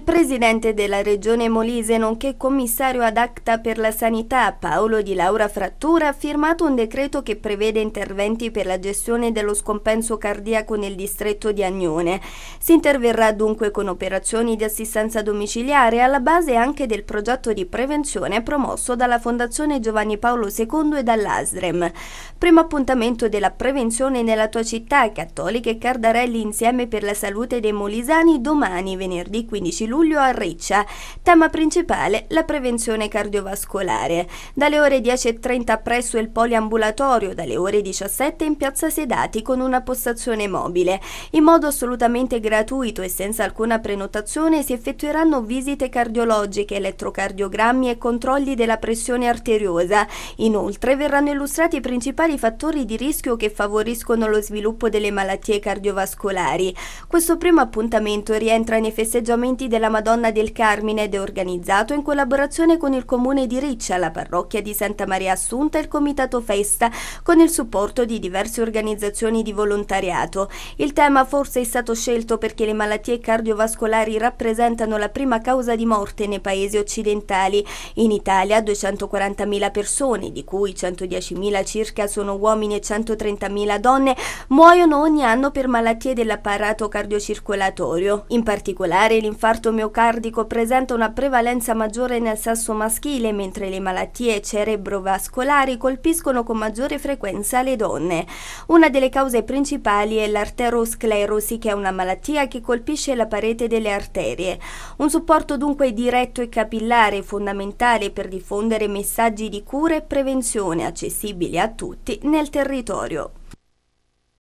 Il presidente della regione Molise, nonché commissario ad acta per la sanità, Paolo Di Laura Frattura, ha firmato un decreto che prevede interventi per la gestione dello scompenso cardiaco nel distretto di Agnone. Si interverrà dunque con operazioni di assistenza domiciliare alla base anche del progetto di prevenzione promosso dalla Fondazione Giovanni Paolo II e dall'ASREM. Primo appuntamento della prevenzione nella tua città, Cattolica e Cardarelli insieme per la salute dei molisani domani, venerdì 15 15 luglio a Riccia. Tema principale la prevenzione cardiovascolare. Dalle ore 10.30 presso il poliambulatorio, dalle ore 17 in piazza Sedati con una postazione mobile. In modo assolutamente gratuito e senza alcuna prenotazione si effettueranno visite cardiologiche, elettrocardiogrammi e controlli della pressione arteriosa. Inoltre verranno illustrati i principali fattori di rischio che favoriscono lo sviluppo delle malattie cardiovascolari. Questo primo appuntamento rientra nei festeggiamenti della Madonna del Carmine ed è organizzato in collaborazione con il Comune di Riccia, la parrocchia di Santa Maria Assunta e il Comitato Festa, con il supporto di diverse organizzazioni di volontariato. Il tema forse è stato scelto perché le malattie cardiovascolari rappresentano la prima causa di morte nei paesi occidentali. In Italia 240.000 persone, di cui 110.000 circa sono uomini e 130.000 donne, muoiono ogni anno per malattie dell'apparato cardiocircolatorio. In particolare l'infarto infarto miocardico presenta una prevalenza maggiore nel sesso maschile, mentre le malattie cerebrovascolari colpiscono con maggiore frequenza le donne. Una delle cause principali è l'arterosclerosi, che è una malattia che colpisce la parete delle arterie. Un supporto dunque diretto e capillare fondamentale per diffondere messaggi di cura e prevenzione accessibili a tutti nel territorio.